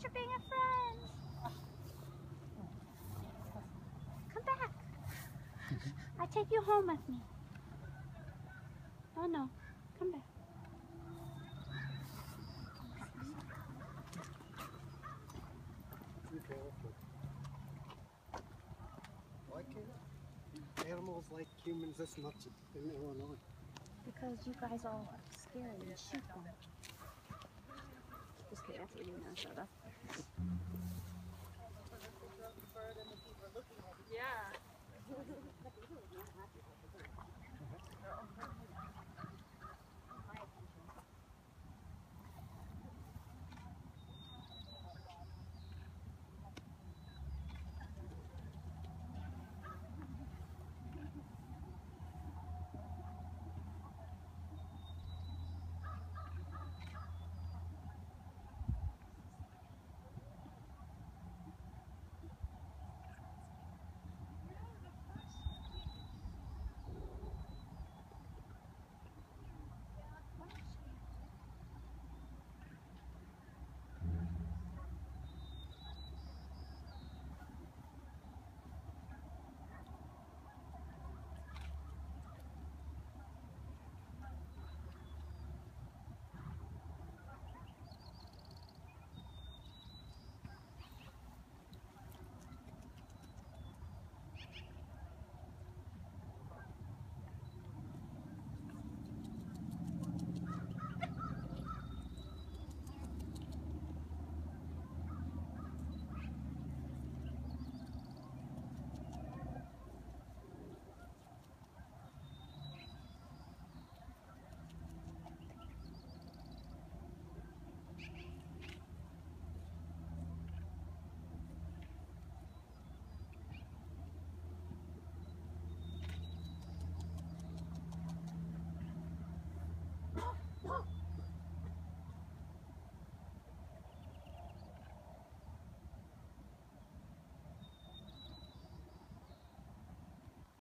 Thanks for being a friend. Come back. I take you home with me. Oh no, come back. Why can't animals like humans this much in Illinois? Because you guys all are scary and shoot them. Do in Minnesota. Yeah.